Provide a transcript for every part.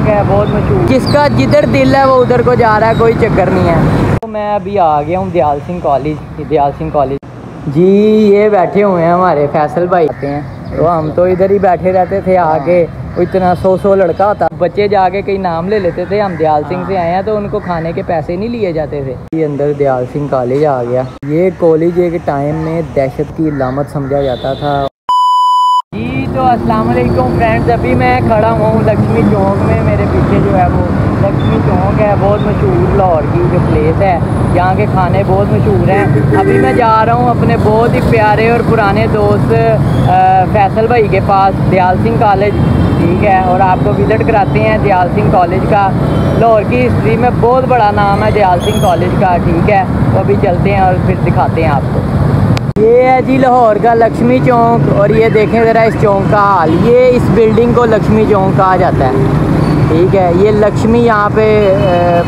चौक है बहुत मशहूर। जिसका जिधर दिल है वो उधर को जा रहा है कोई चक्कर नहीं है। तो मैं अभी आ गया हूँ दयाल सिंह कॉलेज दयाल सिंह कॉलेज जी ये बैठे हुए हैं हमारे फैसल भाई। आते हैं। तो हम तो इधर ही बैठे रहते थे आगे। इतना सौ सौ लड़का होता बच्चे जाके कहीं नाम ले लेते थे। हम दयाल सिंह से आए हैं तो उनको खाने के पैसे नहीं लिए जाते थे। ये अंदर दयाल सिंह कॉलेज आ गया। ये कॉलेज एक टाइम में दहशत की इलामत समझा जाता था। तो अस्सलाम वालेकुम फ्रेंड्स अभी मैं खड़ा हूँ लक्ष्मी चौक में। मेरे पीछे जो है वो लक्ष्मी चौक है, बहुत मशहूर लाहौर की जो प्लेस है। यहाँ के खाने बहुत मशहूर हैं। अभी मैं जा रहा हूँ अपने बहुत ही प्यारे और पुराने दोस्त फैसल भाई के पास, दयाल सिंह कॉलेज ठीक है, और आपको विज़िट कराते हैं दयाल सिंह कॉलेज का। लाहौर की हिस्ट्री में बहुत बड़ा नाम है दयाल सिंह कॉलेज का। ठीक है तो अभी चलते हैं और फिर दिखाते हैं आपको। ये है जी लाहौर का लक्ष्मी चौक और ये देखें ज़रा इस चौक का हाल। ये इस बिल्डिंग को लक्ष्मी चौक कहा जाता है। ठीक है, ये लक्ष्मी यहाँ पे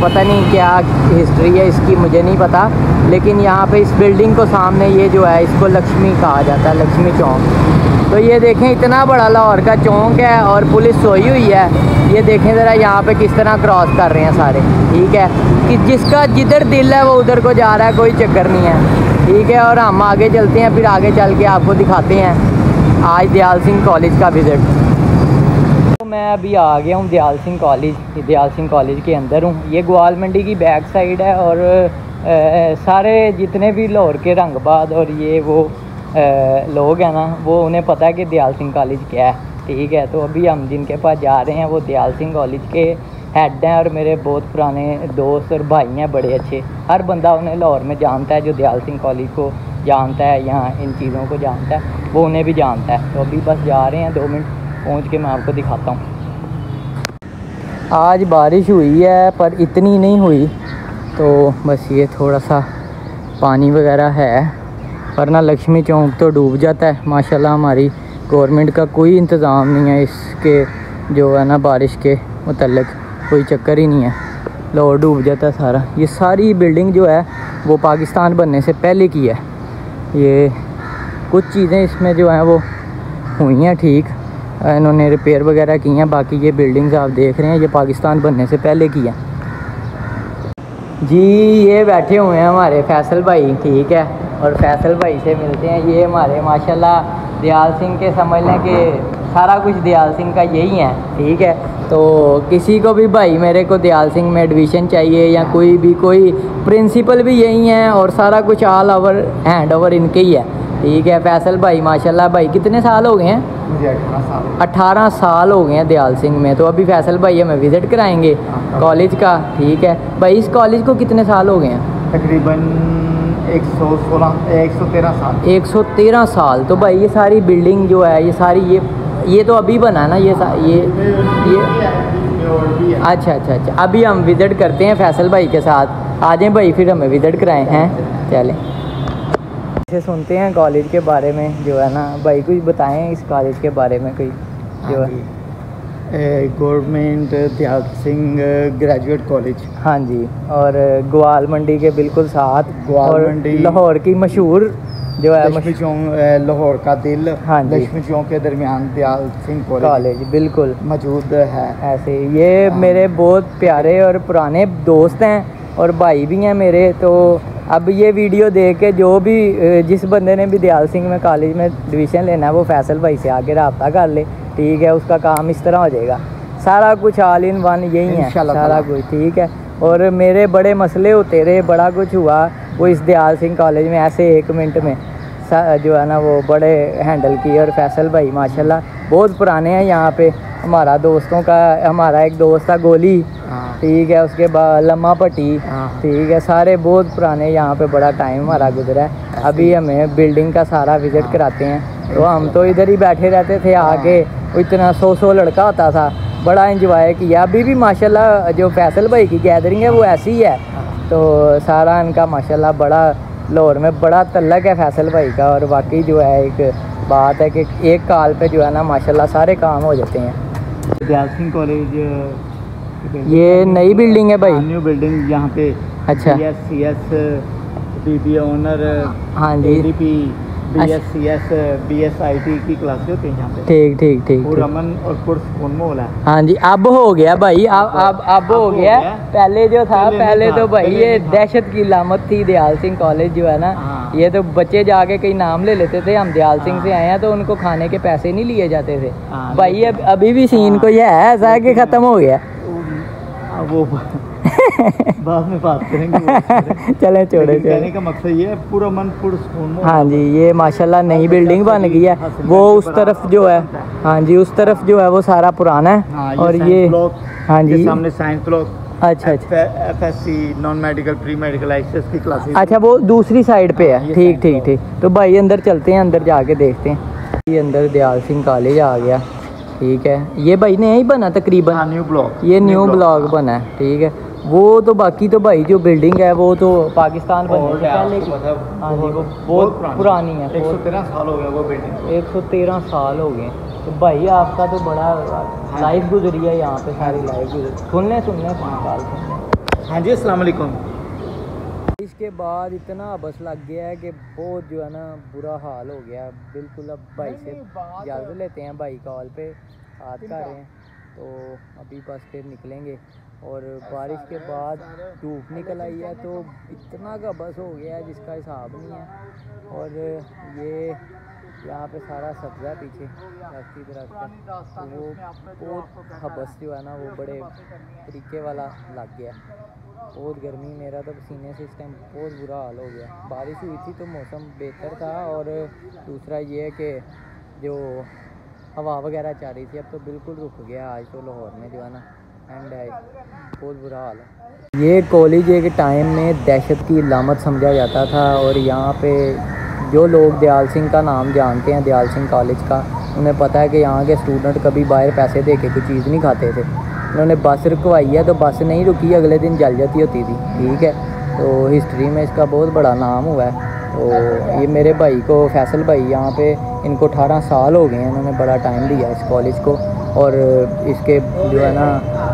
पता नहीं क्या हिस्ट्री है, इसकी मुझे नहीं पता। लेकिन यहाँ पे इस बिल्डिंग को सामने ये जो है, इसको लक्ष्मी कहा जाता है, लक्ष्मी चौक। तो ये देखें, इतना बड़ा लाहौर का चौक है और पुलिस सोई हुई है। ये देखें ज़रा यहाँ पे किस तरह क्रॉस कर रहे हैं सारे। ठीक है, कि जिसका जिधर दिल है, वो उधर को जा रहा है, कोई चक्कर नहीं है। ठीक है और हम आगे चलते हैं फिर आगे चल के आपको दिखाते हैं आज दयाल सिंह कॉलेज का विज़िट तो मैं अभी आ गया हूँ दयाल सिंह कॉलेज दयाल सिंह कॉलेज के अंदर हूँ। ये ग्वाल मंडी की बैक साइड है और अ, सारे जितने भी लाहौर के रंगबाद और ये वो अ, लोग हैं ना वो उन्हें पता है कि दयाल सिंह कॉलेज क्या है। ठीक है तो अभी हम जिनके पास जा रहे हैं वो दयाल सिंह कॉलेज के हेड हैं और मेरे बहुत पुराने दोस्त और भाई हैं, बड़े अच्छे। हर बंदा उन्हें लाहौर में जानता है, जो दयाल सिंह कॉलेज को जानता है यहाँ इन चीज़ों को जानता है, वो उन्हें भी जानता है। तो अभी बस जा रहे हैं, दो मिनट पहुँच के मैं आपको दिखाता हूँ। आज बारिश हुई है, पर इतनी नहीं हुई तो बस ये थोड़ा सा पानी वगैरह है वरना लक्ष्मी चौक तो डूब जाता है। माशाल्लाह, हमारी गवर्नमेंट का कोई इंतज़ाम नहीं है इसके, जो है ना बारिश के मतलब कोई चक्कर ही नहीं है। लाहौर डूब जाता है सारा। ये सारी बिल्डिंग जो है, वो पाकिस्तान बनने से पहले की है। ये कुछ चीज़ें इसमें जो हैं, वो हुई हैं ठीक। इन्होंने रिपेयर वगैरह की हैं, बाकी ये बिल्डिंग्स आप देख रहे हैं, ये पाकिस्तान बनने से पहले की हैं। जी, ये बैठे हुए हैं हमारे फैसल भाई, ठीक है। और फैसल भाई से मिलते हैं। ये हमारे, माशाल्लाह, दयाल सिंह के समझ लें कि सारा कुछ दयाल सिंह का यही है, ठीक है। तो किसी को भी भाई मेरे को दयाल सिंह में एडमिशन चाहिए या कोई भी कोई प्रिंसिपल भी यही हैं और सारा कुछ ऑल ओवर हैंड ओवर इनके ही है। ठीक है फैसल भाई माशाल्लाह भाई कितने साल हो गए हैं? अठारह साल। साल हो गए हैं दयाल सिंह में तो अभी फैसल भाई हमें विज़िट कराएँगे कॉलेज का ठीक है। भाई इस कॉलेज को कितने साल हो गए हैं? तकरीबन एक सौ सोलह एक सौ तेरह साल। 113 साल तो भाई ये सारी बिल्डिंग जो है ये सारी ये ये तो अभी बना ना ये ये ये। अच्छा अच्छा अच्छा। अभी हम विज़िट करते हैं फैसल भाई के साथ। आ जाए भाई फिर हमें विज़िट कराएँ हैं? चलें। से सुनते हैं कॉलेज के बारे में जो है ना। भाई कुछ बताएँ इस कॉलेज के बारे में कोई जो है। Government Dayal Singh graduate college हाँ जी और ग्वाल मंडी के बिल्कुल साथ ग्वाल मंडी- लाहौर की मशहूर जो है लक्ष्मी चौक लाहौर का दिल हाँ लक्ष्मी चौक के दरमियान दयाल सिंह कॉलेज बिल्कुल। मौजूद है। ऐसे ये हाँ। मेरे बहुत प्यारे और पुराने दोस्त हैं और भाई भी हैं मेरे तो अब ये वीडियो देख के जो भी जिस बंदे ने भी दयाल सिंह में कॉलेज में एडमिशन लेना है वो फैसल भाई से आके रब्ता कर ले। ठीक है उसका काम इस तरह हो जाएगा। सारा कुछ ऑल इन वन यही है। सारा कुछ ठीक है। और मेरे बड़े मसले होते रहे बड़ा कुछ हुआ। वो इस दयाल सिंह कॉलेज में ऐसे एक मिनट में जो है ना वो बड़े हैंडल किए और फैसल भाई माशाल्लाह। बहुत पुराने हैं यहाँ पे। हमारा दोस्तों का हमारा एक दोस्त था गोली। हाँ। ठीक है उसके बाद लम्मा पट्टी। हाँ। ठीक है सारे बहुत पुराने यहाँ पे बड़ा टाइम हमारा गुजरा है। अभी हमें बिल्डिंग का सारा विज़िट हाँ। कराते हैं। तो हम तो इधर ही बैठे रहते थे आगे। इतना सौ सौ लड़का होता था। बड़ा इंजॉय किया। अभी भी माशाल्लाह जो फैसल भाई की गैदरिंग है वो ऐसी ही। है। तो सारा इनका माशाल्लाह बड़ा लाहौर में बड़ा तलक है फैसल भाई का और बाकी जो है एक बात है कि एक काल पे जो है ना माशाल्लाह सारे काम हो जाते हैं। दयाल सिंह कॉलेज ये नई बिल्डिंग है भाई। न्यू बिल्डिंग यहाँ पे अच्छा। C S C S B B honour हाँ जी। की होती हैं यहाँ पे। ठीक ठीक ठीक और अमन और पुरसकून माहौल है? हाँ जी अब हो गया भाई अब अब अब हो गया। पहले जो था पहले तो भाई ये दहशत की लामत थी दयाल सिंह कॉलेज जो है ना हाँ। ये तो बच्चे जाके कई नाम ले लेते थे हम दयाल सिंह से हाँ। आए हैं तो उनको खाने के पैसे नहीं लिए जाते थे। हाँ, भाई अब अभी भी सीन को यह है ऐसा है कि खत्म हो गया? वो बाद में बात करेंगे चले छोड़े कहने का मकसद ये है पूरा मन माहौल हाँ जी ये माशाल्लाह नई बिल्डिंग बन गई है। वो उस तरफ़ जो है हाँ। जी उस तरफ़ जो है वो सारा पुराना है हाँ, और ये हाँ जी। सामने साइंस ब्लॉक अच्छा अच्छा। F S C non medical pre medical access की क्लासेस अच्छा वो दूसरी साइड पे हाँ, है। ठीक ठीक ठीक। तो भाई अंदर चलते हैं अंदर जाके देखते हैं। ये अंदर दयाल सिंह कॉलेज आ गया। ठीक है। ये भाई नया ही बना तकरीबन? हाँ न्यू ब्लॉक ये न्यू ब्लॉक बना है। ठीक है। वो तो बाकी तो भाई जो बिल्डिंग है वो तो पाकिस्तान बनने से पहले की हाँ जी वो बहुत पुरानी है। एक सौ तेरह साल हो गया वो बिल्डिंग एक सौ तेरह साल हो गए। तो भाई आपका तो बड़ा लाइफ गुजरी है यहाँ पे सारी लाइफ गुजरी सुनने सुनने साल सुनने। हाँ जी अस्सलाम वालेकुम इसके बाद इतना बस लग गया है कि बहुत जो है ना बुरा हाल हो गया। बिल्कुल अब भाई से इजाज़त लेते हैं भाई कॉल पे हाथ कर रहे हैं। तो अभी बस फिर निकलेंगे। और बारिश के बाद धूप निकल आई है तो इतना का बस हो गया है जिसका हिसाब नहीं है। और ये यहाँ पे सारा सब्ज़ा पीछे दरख्त दरख्त तो वो बहुत हबस जो है ना, वो बड़े तरीके वाला लग गया। बहुत गर्मी, मेरा तो पसीने से इस टाइम बहुत बुरा हाल हो गया। बारिश हुई थी तो मौसम बेहतर था, और दूसरा ये है कि जो हवा वगैरह चल रही थी, अब तो बिल्कुल रुक गया आज तो लाहौर में जो है ना। एंड बहुत बुरा हाल है। ये कॉलेज एक टाइम में दहशत की लामत समझा जाता था और यहाँ पे जो लोग दयाल सिंह का नाम जानते हैं, दयाल सिंह कॉलेज का, उन्हें पता है कि यहाँ के स्टूडेंट कभी बाहर पैसे दे के कोई चीज़ नहीं खाते थे। उन्होंने बस रुकवाई है तो बस नहीं रुकी, अगले दिन जल जाती होती थी। ठीक है तो हिस्ट्री में इसका बहुत बड़ा नाम हुआ है। तो ये मेरे भाई को, फैसल भाई, यहाँ पे इनको 18 साल हो गए हैं इन्होंने बड़ा टाइम दिया इस कॉलेज को। और इसके जो है ना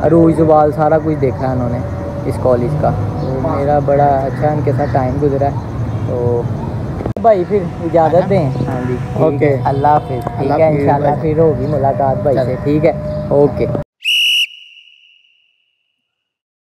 अरूज जवाल सारा कुछ देखा है उन्होंने इस कॉलेज का। तो मेरा बड़ा अच्छा इनके साथ टाइम गुजरा है। तो भाई फिर इजाज़त दें। हाँ जी ओके। अल्लाह हाफिज। ठीक है इन इंशाल्लाह फिर होगी मुलाकात भाई से। ठीक है? ओके